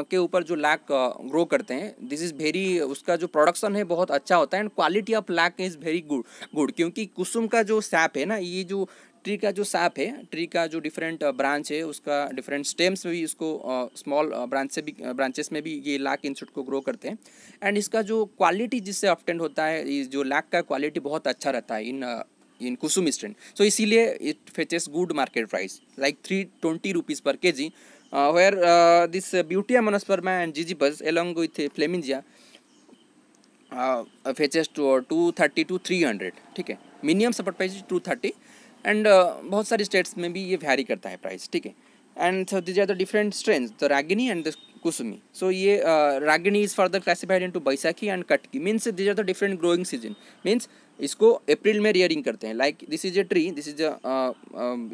के ऊपर जो लैक ग्रो करते हैं दिस इज़ वेरी उसका जो प्रोडक्शन है बहुत अच्छा होता है and quality of lac is very good good क्योंकि कुसुम का जो सैप है ना ये जो ट्री का जो सैप है ट्री का जो डिफरेंट ब्रांच है उसका डिफरेंट स्टेम्स में भी इसको स्मॉल ब्रांच से भी ब्रांचेस में भी ये लैक इंस्टीट्यूट को ग्रो करते हैं। एंड इसका जो क्वालिटी जिससे ऑप्टेंड होता है जो लैक का क्वालिटी बहुत अच्छा रहता है in in kusum stand so इसीलिए it fetches good market price like three twenty rupees per K G uh, where uh, this uh, Butia monosperma and Gigibus along with uh, Flamingia uh, fetches to 230 to 300 ठीक है minimum support price two thirty and बहुत सारी स्टेट्स में भी ये वैरी करता है प्राइस ठीक है and so these are the different strains the ragini and the kusumi so ये uh, ragini is further classified into baisakhi and katki means these are the different growing season means इसको अप्रैल में रियरिंग करते हैं। Like this is a tree this is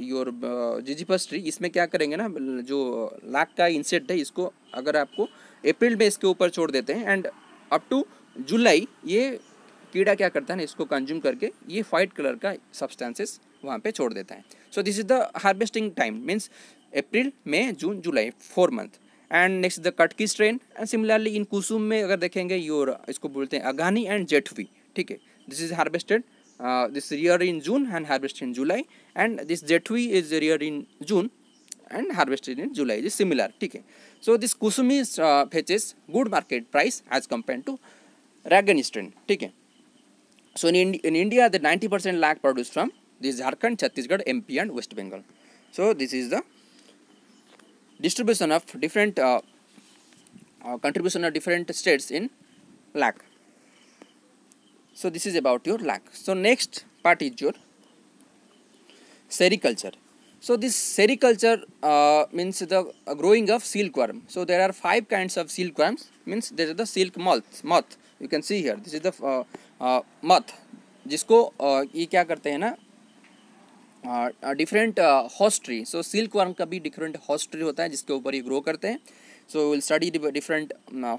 your ziziphus tree इसमें क्या करेंगे ना, जो लाख का इंसेट है, इसको अगर आपको अप्रैल में इसके ऊपर छोड़ देते हैं एंड अप टू जुलाई, ये कीड़ा क्या करता है ना, इसको कंज्यूम करके ये वाइट कलर का सब्सटेंसेस वहाँ पे छोड़ देता है। So this is the harvesting time means April, May, June, July four month and next the katki strain and similarly in kusum में अगर देखेंगे योर इसको बोलते हैं अगानी एंड जेठवी, ठीक है? this is harvested uh, this rear in June and harvested in July and this jetwi is rear in June and harvested in July. Is similar okay so this kusumi uh, fetches good market price as compared to Ragan strain okay so in, in India the 90% lag produced from this Jharkhand Chhattisgarh MP and West Bengal. So this is the distribution of different uh, uh, contribution of different states in lag. So this is about your lac so next part is your sericulture so this sericulture uh, means the uh, growing of silkworm so there are five kinds of silkworms means there is the silk moth moth you can see here this is the uh, uh, moth जिसको ये क्या करते हैं ना different host tree so silk worm का भी डिफरेंट हॉस्ट्री होता है जिसके ऊपर ये ग्रो करते हैं so will study different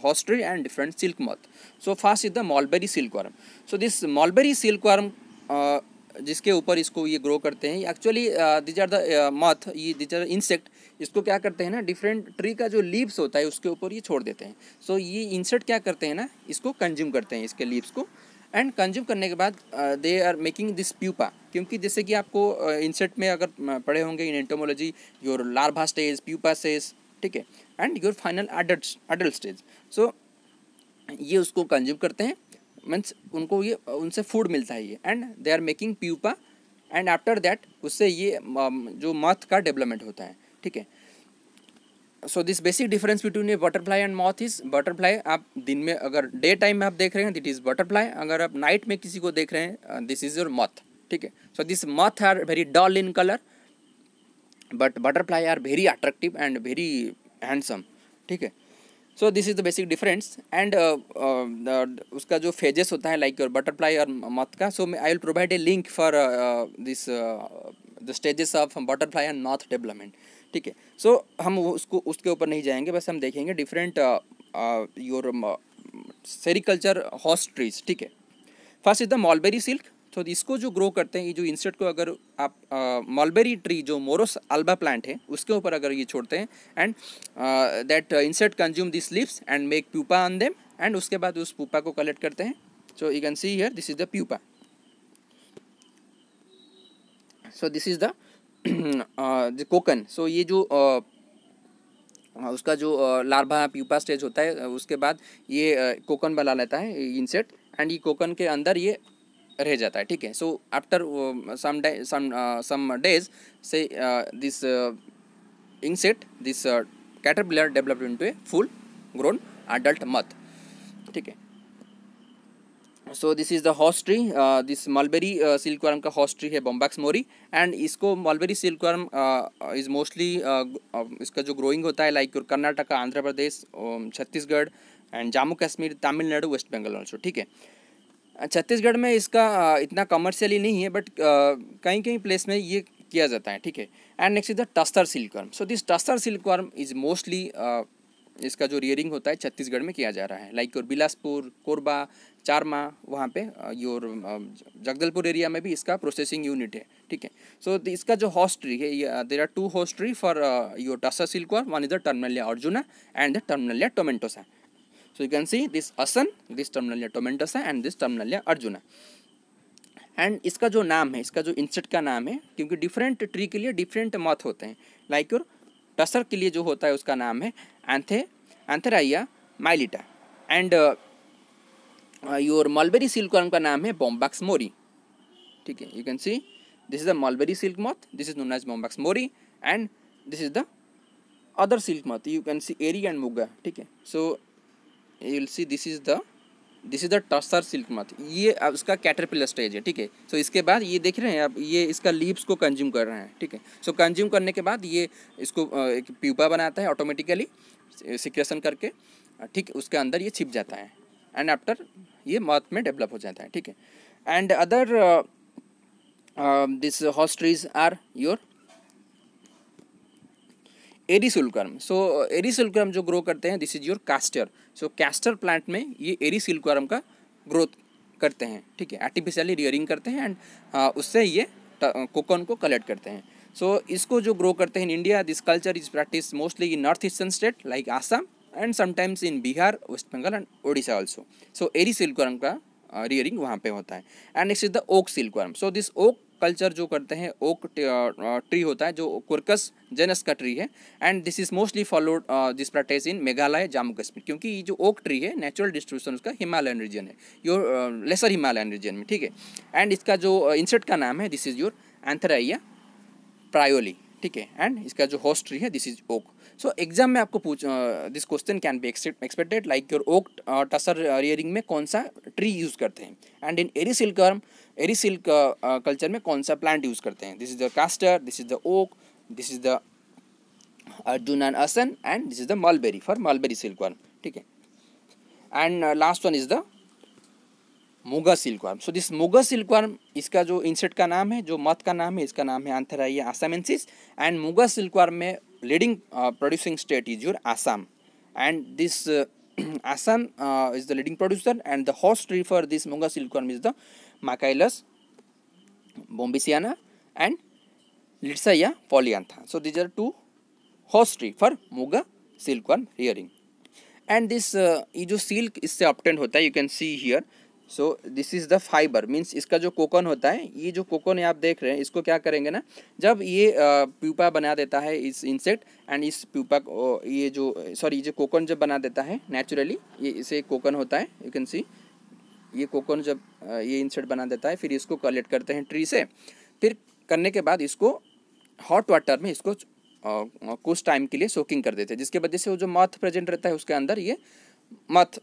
host tree and different silk moth so first is the mulberry silk worm so this mulberry silk worm जिसके ऊपर इसको ये ग्रो करते हैं actually these are the moth ये दिज आर इंसेक्ट इसको क्या करते हैं ना डिफरेंट ट्री का जो लीव्स होता है उसके ऊपर ये छोड़ देते हैं। सो so, ये इंसेक्ट क्या करते हैं ना इसको कंज्यूम करते हैं इसके लीव्स को। एंड कंज्यूम करने के बाद they are making this pupa क्योंकि जैसे कि आपको इंसेट uh, में अगर uh, पढ़े होंगे in entomology your larva stage pupa stage ठीक है। And your final adult stage so ये उसको कंज्यूम करते हैं। मीन्स उनको ये उनसे फ़ूड मिलता है ये। And they are making pupa and after that उससे ये um, जो मथ का डेवलपमेंट होता है। ठीक है? So this basic difference between a butterfly and moth is butterfly आप दिन में अगर डे टाइम में आप देख रहे हैं दिट इज़ बटरफ्लाई अगर आप नाइट में किसी को देख रहे हैं दिस इज़ योर मथ ठीक है? So this moth are very dull in colour but butterfly are very attractive and very handsome ठीक है? So this is the basic difference and उसका जो फेजेस होता है लाइक योर बटरफ्लाई और मथ का so I will provide a link for this the stages of butterfly and moth development ठीक है? सो हम उसको, उसके ऊपर नहीं जाएँगे, बस हम देखेंगे different your sericulture host trees ठीक है? First is the mulberry silk तो इसको जो ग्रो करते हैं ये जो इंसेट को अगर आप मॉलबेरी ट्री जो मोरोस अल्बा प्लांट है उसके ऊपर अगर ये छोड़ते हैं and that insect consume this leaves and make pupa on them and उसके बाद उस प्यूपा को कलेक्ट करते हैं। So you can see here this is the pupa so this is the cocoon so ये जो uh, उसका जो लार्भा प्यूपा स्टेज होता है उसके बाद ये कोकन बना लेता है इंसेट एंड ये कोकन के अंदर ये रह जाता है, ठीक है? So after some some days से this insect this caterpillar develop into a full grown adult moth ठीक है? So this is the host tree this mulberry silk worm का हॉस्ट्री है बॉम्बैक्स मोरी एंड इसको mulberry silk worm is mostly इसका जो ग्रोइंग होता है like Karnataka Andhra Pradesh Chhattisgarh and Jammu Kashmir Tamil Nadu West Bengal also ठीक है? छत्तीसगढ़ में इसका इतना कमर्शियली नहीं है बट कहीं कहीं प्लेस में ये किया जाता है ठीक है? And next is the tasar silk worm so this tasar silk worm is mostly इसका जो रियरिंग होता है छत्तीसगढ़ में किया जा रहा है। लाइक और बिलासपुर कोरबा चारमा वहाँ पे योर जगदलपुर एरिया में भी इसका प्रोसेसिंग यूनिट है ठीक है? सो so, इसका जो हॉस्ट्री है there are two host tree for your tasar silkworm one is the terminalia arjuna and the terminalia tomentosa so you can see this asan this terminalia tomentosa and this terminalia arjuna and इसका जो नाम है इसका जो इंसेक्ट का नाम है क्योंकि डिफरेंट ट्री के लिए डिफरेंट मत होते हैं लाइक योर टसर के लिए जो होता है उसका नाम है ANTHE Antheraea mylitta and your mulberry silk का नाम है बॉम्बैक्स मोरी ठीक है you can see this is the mulberry silk moth this is known as Bombyx mori and this is the other silk moth you can see eri and muga ठीक है. So you will see this is the this is the tasar silk moth ये उसका कैटरपिलर स्टेज है, ठीक है? सो इसके बाद ये देख रहे हैं आप, ये इसका लीव्स को कंज्यूम कर रहे हैं, ठीक है? सो कंज्यूम करने के बाद ये इसको एक प्यूपा बनाता है ऑटोमेटिकली सिक्रेशन करके, ठीक, उसके अंदर ये छिप जाता है। एंड आफ्टर ये मौत में डेवलप हो जाता है, ठीक है? And other this host trees are your eri silkworm. So eri silkworm जो ग्रो करते हैं this is your castor so castor plant में ये एरीसिल्कर्म का ग्रोथ करते हैं ठीक है? आर्टिफिशियली रियरिंग करते हैं एंड उससे ये कोकन को कलेक्ट करते हैं। सो so, इसको जो ग्रो करते हैं in India this culture is practice mostly in north eastern state like Assam and sometimes in Bihar West Bengal and Odisha also so eri silkworm का रियरिंग वहाँ पे होता है। And next is the oak silkworm so this oak culture जो करते हैं ओक ट्री होता है, जो कुरकस जेनस का ट्री है and this is mostly followed this practice in Meghalaya Jammu Kashmir क्योंकि ये जो ओक ट्री है नेचुरल डिस्ट्रीब्यूशन उसका हिमालयन रीजन है योर लेसर हिमालयन रीजन में, ठीक है? एंड इसका जो इंसेक्ट का नाम है this is your Antheraea proylei ठीक है? एंड इसका जो होस्ट ट्री है this is oak so exam में आपको पूछ this question can be expected like your oak tasar rearing में कौन सा ट्री यूज़ करते हैं? And in eri silkworm eri silk culture में कौन सा प्लांट यूज़ करते हैं? This is the castor this is the oak this is the arjun and asan and this is the mulberry for mulberry silkworm ठीक है? And last one is the muga silkworm so this muga silkworm इसका जो इंसेक्ट का नाम है, जो मत का नाम है, इसका नाम है Antheraea assamensis and muga silkworm में leading producing state is your Assam and this Assam is the leading producer and the host tree for this muga silkworm is the Machilus bombiciana and Litsaya polyantha. So these are two host tree for Muga silkworm rearing. And this uh, ये जो सिल्क इससे ऑप्टेंड होता है you can see here so this is the fibre means इसका जो कोकन होता है ये जो कोकन आप देख रहे हैं इसको क्या करेंगे ना जब ये प्यूपा बना देता है इस इंसेक्ट एंड इस प्यूपा ये जो सॉरी ये जो कोकन जब बना देता है नेचुरली ये इसे कोकन होता है यू कैन सी ये कोकोन जब ये इंसेक्ट बना देता है, फिर इसको कलेक्ट करते हैं ट्री से। फिर करने के बाद इसको हॉट वाटर में इसको कुछ टाइम के लिए सोकिंग कर देते हैं, जिसके वजह से वो जो मथ प्रेजेंट रहता है उसके अंदर ये मथ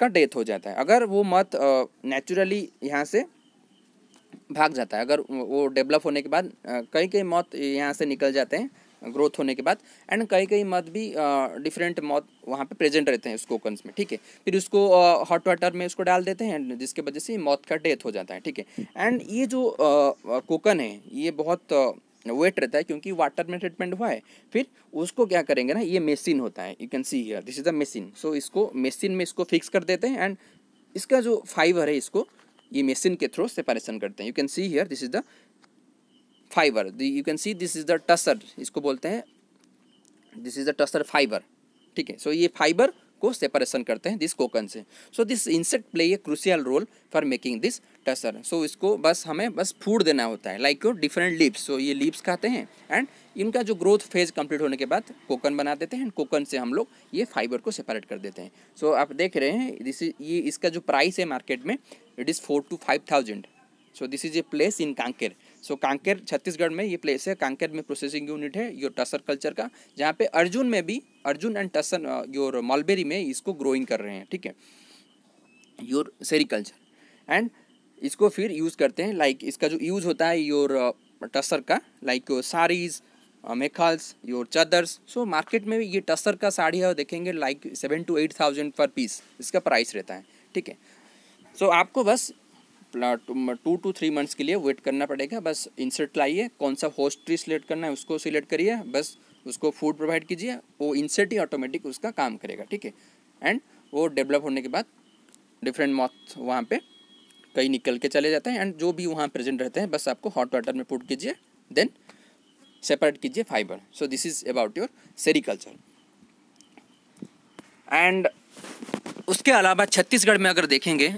का डेथ हो जाता है। अगर वो मथ नेचुरली यहाँ से भाग जाता है, अगर वो डेवलप होने के बाद कई कई मौत यहाँ से निकल जाते हैं ग्रोथ होने के बाद एंड कई कई मत भी डिफरेंट मौत वहाँ पे प्रेजेंट रहते हैं उस कोकन्स में, ठीक है? फिर उसको हॉट वाटर में उसको डाल देते हैं जिसके वजह से मौत का डेथ हो जाता है, ठीक है? एंड ये जो कोकन है, ये बहुत वेट रहता है क्योंकि वाटर में ट्रीटमेंट हुआ है। फिर उसको क्या करेंगे ना, ये मेसिन होता है you can see here this is the machine so इसको मेसिन में इसको फिक्स कर देते हैं एंड इसका जो फाइबर है इसको, ये मेसिन के थ्रू सेपरेशन करते हैं। You can see here this is the fibre you can see this is the tasar इसको बोलते हैं। This is the tasar fibre ठीक है? सो ये फाइबर को सेपरेशन करते हैं दिस कोकन से। So this insect play a crucial role for making this tasar so इसको बस हमें बस फ़ूड देना होता है like your different leaves so ये लिप्स खाते हैं एंड इनका जो ग्रोथ फ़ेज़ कंप्लीट होने के बाद कोकन बना देते हैं एंड कोकन से हम लोग ये फाइबर को सेपरेट कर देते हैं। सो so, आप देख रहे हैं दिस ये इसका जो प्राइस है मार्केट में it is four to five thousand so this is a place in Kanker so Kanker Chhattisgarh में ये प्लेस है। कांकेर में प्रोसेसिंग यूनिट है योर टसर कल्चर का जहाँ पे अर्जुन में भी अर्जुन एंड टसन योर मॉलबेरी में इसको ग्रोइंग कर रहे हैं ठीक है? योर सेरिकल्चर एंड इसको फिर यूज़ करते हैं लाइक like, इसका जो यूज़ होता है योर टसर का like your saris mekhelas your chadars so market में ये टसर का साड़ी है देखेंगे like seven to eight thousand per piece इसका प्राइस रहता है ठीक है? सो so, आपको बस टू टू थ्री मंथ्स के लिए वेट करना पड़ेगा। बस इंसर्ट लाइए, कौन सा होस्ट ट्री सिलेक्ट करना है उसको सिलेक्ट करिए, बस उसको फ़ूड प्रोवाइड कीजिए, वो इंसर्ट ही ऑटोमेटिक उसका काम करेगा, ठीक है? एंड वो डेवलप होने के बाद डिफरेंट मॉथ वहाँ पे कई निकल के चले जाते हैं। एंड जो भी वहाँ प्रेजेंट रहते हैं, बस आपको हॉट वाटर में पुट कीजिए देन सेपरेट कीजिए fibre so this is about your sericulture and उसके अलावा छत्तीसगढ़ में अगर देखेंगे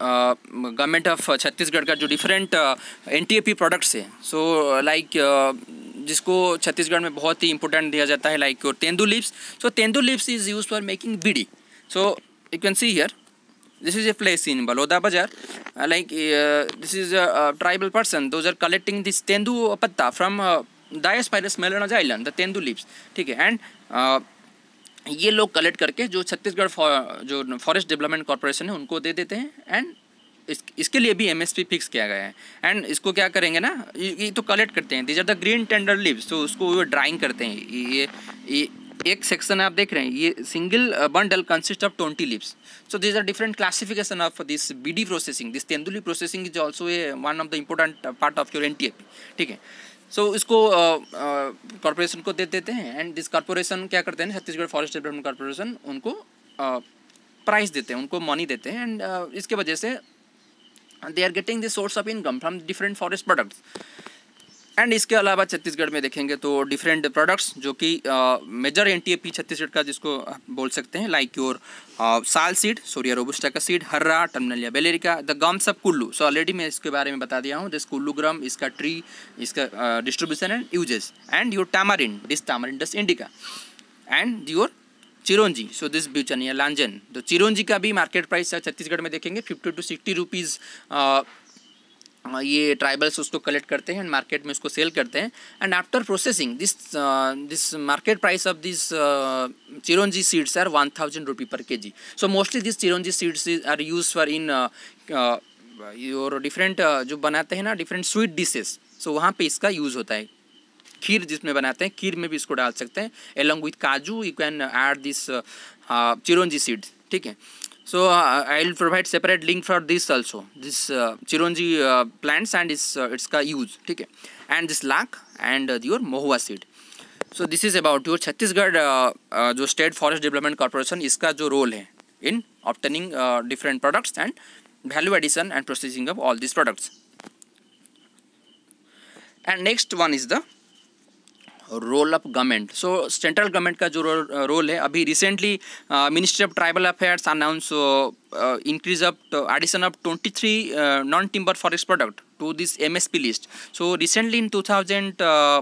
गवर्नमेंट ऑफ़ छत्तीसगढ़ का जो different N T F P products है। सो लाइक जिसको छत्तीसगढ़ में बहुत ही इंपॉर्टेंट दिया जाता है like your tendu leaves so tendu leaves is use for making bidi so you can see here this is a place in Baloda Bazar like this is a tribal person those are collecting this tendu patta from Diospyros melanoxylon the tendu leaves ठीक है? एंड ये लोग कलेक्ट करके जो छत्तीसगढ़ जो फॉरेस्ट डेवलपमेंट कॉरपोरेशन है उनको दे देते हैं। एंड इस, इसके लिए भी एमएसपी फिक्स किया गया है। एंड इसको क्या करेंगे ना ये तो कलेक्ट करते हैं। These are the green tender leaves तो उसको वो ड्राइंग करते हैं। ये ये एक सेक्शन आप देख रहे हैं ये single bundle consist of twenty leaves so these are different classification of this bidi processing this tendu leaf processing is also a one of the important part of your N ठीक है सो so, इसको कॉरपोरेशन को दे देते हैं एंड दिस कॉरपोरेशन क्या करते हैं? छत्तीसगढ़ फॉरेस्ट डेवलपमेंट कॉरपोरेशन उनको प्राइस देते हैं उनको मनी देते हैं एंड इसके वजह से they are getting this source of income from different forest products and इसके अलावा छत्तीसगढ़ में देखेंगे तो डिफरेंट प्रोडक्ट्स जो कि मेजर एन टी छत्तीसगढ़ का जिसको बोल सकते हैं like your sal seed Shorea robusta का seed harra Terminalia bellirica the gums of kullu so already मैं इसके बारे में बता दिया हूँ दिस कुल्लू ग्राम इसका ट्री इसका distribution and uses and your tamarind this Tamarindus indica and your chironji so this Buchanania lanzan. तो चिरोंजी का भी मार्केट प्राइस छत्तीसगढ़ में देखेंगे फिफ्टी टू सिक्सटी रुपीज़ ये ट्राइबल्स उसको कलेक्ट करते हैं एंड मार्केट में उसको सेल करते हैं। And after processing this this market price of this chironji seeds are one thousand rupee per K G so mostly this chironji seeds are use for in your different जो बनाते हैं ना डिफरेंट स्वीट डिशेस सो वहाँ पे इसका यूज़ होता है। खीर जिसमें बनाते हैं, खीर में भी इसको डाल सकते हैं। Along with kaju you can add this chironji seeds ठीक है? So uh, i'll provide separate link for this also this uh, chironji uh, plants and its uh, its ka use okay and this lac and uh, your mohua seed so this is about your chhattisgarh uh, uh, जो state forest development corporation इसका जो role है in obtaining uh, different products and value addition and processing of all these products and next one is the Role of government so central government का जो रोल है अभी recently ministry of tribal affairs announce increase of addition of twenty three non timber forest product to this MSP list. So recently in 2000 uh,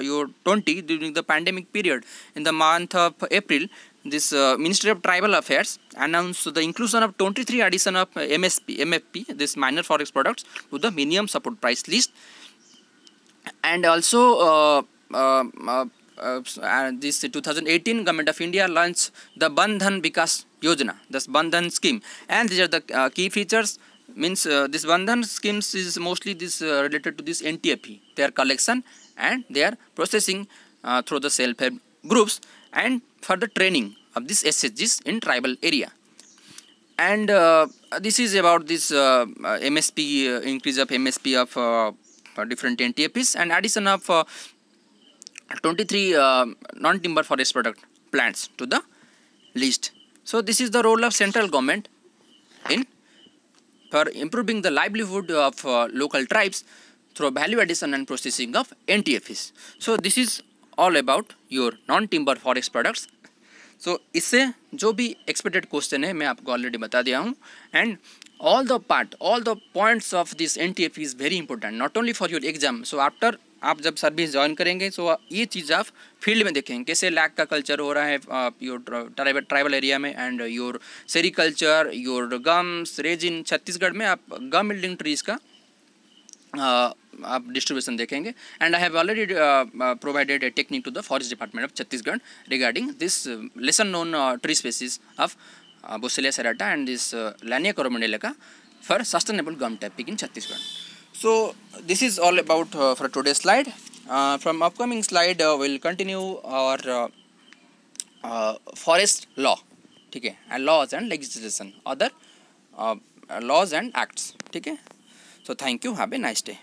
your 20 during the pandemic period in the month of April this uh, Ministry of Tribal Affairs announced the inclusion of 23 addition of MSP MFP this minor forest products to the minimum support price list and also uh, uh, uh, uh, uh, uh, uh, this 2018 government of India launched the Bandhan Vikas Yojana, this Bandhan scheme, and these are the key features. Means this Bandhan schemes is mostly this related to this NTFE, their collection and their processing through the self-help groups and for the training of these SHGs in tribal area and uh, this is about this uh, MSP uh, increase of MSP of different NTFs and addition of 23 uh, non-timber forest product plants to the list. So this is the role of central government in for improving the livelihood of uh, local tribes through value addition and processing of NTFs. So this is all about your non-timber forest products. So इससे जो भी expected question है मैं आपको already बता दिया हूँ and all the part all the points of this NTF is very important not only for your exam. So after आप जब सर्विस ज्वाइन करेंगे तो ये चीज़ आप फ़ील्ड में देखेंगे कैसे लैक का कल्चर हो रहा है योर ट्राइबल ट्राइबल एरिया में and your sericulture your gums resin Chhattisgarh में आप गम बिल्डिंग ट्रीज का uh, आप डिस्ट्रीब्यूशन देखेंगे. And I have already provided a technique to the forest department of Chhattisgarh regarding this lesser known tree species of Boswellia serrata and this Lannea coromandelica का for sustainable gum tapping in Chhattisgarh so this is all about uh, for today's slide. Uh, from upcoming slide uh, we'll continue our uh, uh, forest law. Okay and laws and legislation other uh, laws and acts. Okay so thank you. Have a nice day